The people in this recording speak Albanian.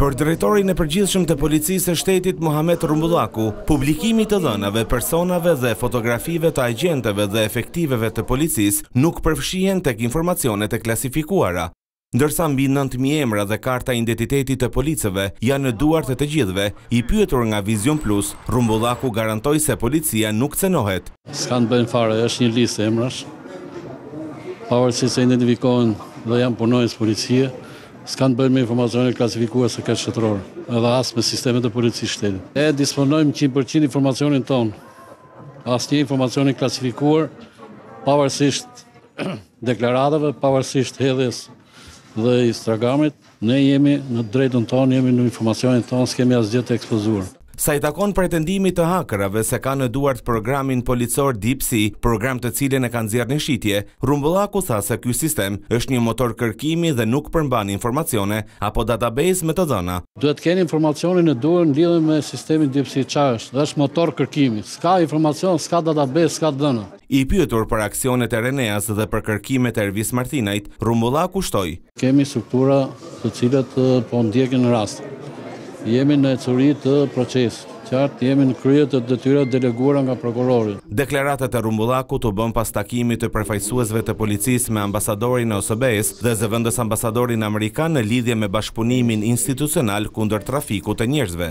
Për drejtorin e përgjithshëm të Policisë së Shtetit Muhamet Rrumbullaku, publikimi i të dhënave, personave dhe fotografive të agjentëve dhe efektiveve të policisë nuk përfshihen tek informacionet e klasifikuara, ndërsa mbi nëntë mijë emra dhe karta identiteti të policëve janë në duart e të gjithëve, i pyetur nga Vizion Plus, Rrumbullaku garantoi se policia nuk cenohet. S'kanë të bëjnë fare, është një listë emrash, pavarësisht se identifikohen dhe janë punonjës policie. S'kanë të bëjnë me informacionin e klasifikuar sekret shtetëror, edhe as me sistemet e policisë shtetit. E disponojmë qind për qind informacionin tonë. Asnjë informacion i klasifikuar, pavarësisht deklaratave, pavarësisht hedhjes dhe Instagramit, ne jemi në drejtën tonë, jemi në informacionin tonë, s'kemi asgjë të ekspozuar. Sa i takon pretendimit të hakerave se kanë në duart programin policor DeepSea, program të cilin e ka nxjerrë në shitje, Rrumbullaku tha se ky sistem është një motor kërkimi dhe nuk përmban informacione apo database me të dhëna. Duhet të keni informacionin e duhur në lidhje me sistemin DeepSea, çka është dhe është motor kërkimi. S'ka informacion, s'ka database, s'ka të dhëna. I pyetur për aksionet e Reneas dhe për kërkimet e Ervis Martinajt, Rrumbullaku shtoi, Kemi struktura të cilat po ndjekin rastin. Jemi në ecuri të procesit, qartë jemi në krye të detyrave të deleguara nga prokurori. Deklaratat e Rrumbullakut u bënë pas takimit të përfaqësuesve të policisë me ambasadorin e OSBE-së dhe zëvendës ambasadorin amerikan në lidhje me bashkëpunimin institucional kundër trafikut të njerëzve.